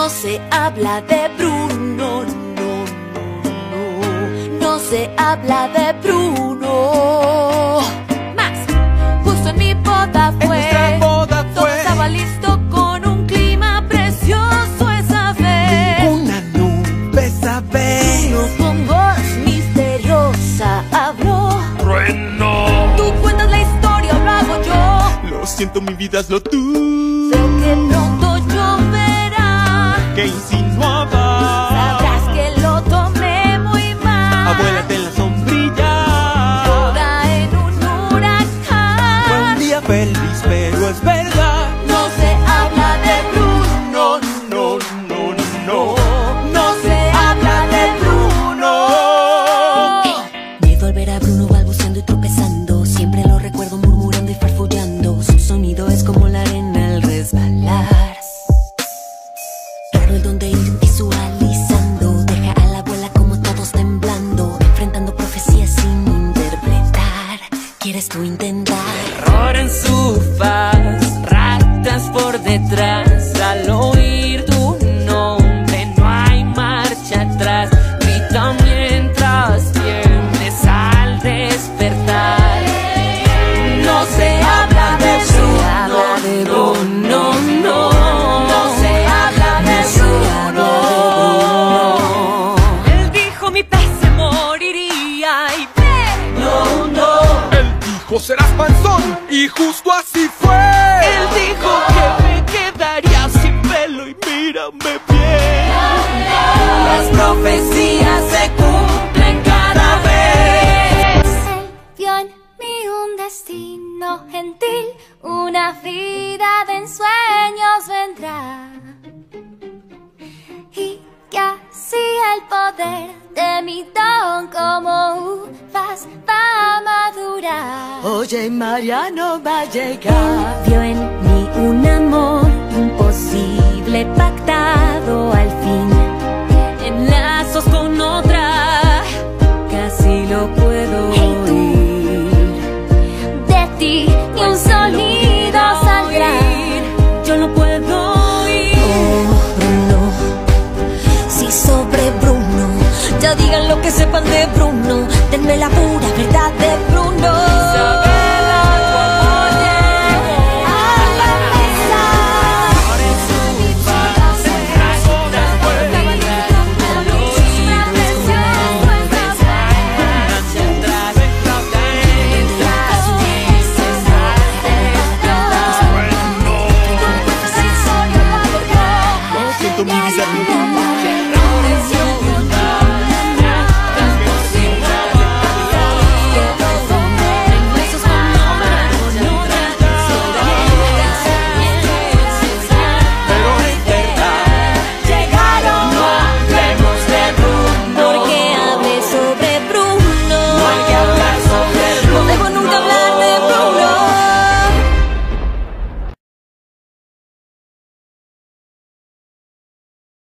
No se habla de Bruno, no, no, no. No se habla de Bruno. Más, justo en mi boda En fue. nuestra boda Todo fue estaba listo con un clima precioso esa vez. una nube, ¿sabes? Bruno con voz misteriosa habló. Trueno. Tú cuentas la historia, lo hago yo. Lo siento, mi vida, hazlo tú. Sé que pronto lloverá. Que insinuaba. ¿Quieres tú intentar? Terror en su faz, ratas por detrás. Serás panzón y justo así fue. Él dijo que me quedaría sin pelo y mírame bien. Las profecías se cumplen cada vez. Él vio en mí un destino gentil, una vida de ensueños vendrá. Y que así el poder de mi Oye, Mariano va a llegar. Vio en mí un amor imposible, pactado al fin. En lazos con otra, Casi lo puedo Hey, oír. De ti ni un sonido saldrá. yo no puedo oír. Oh, Bruno. Sí, sobre Bruno. Ya digan lo que sepan de Bruno. Denme la pura verdad de Bruno.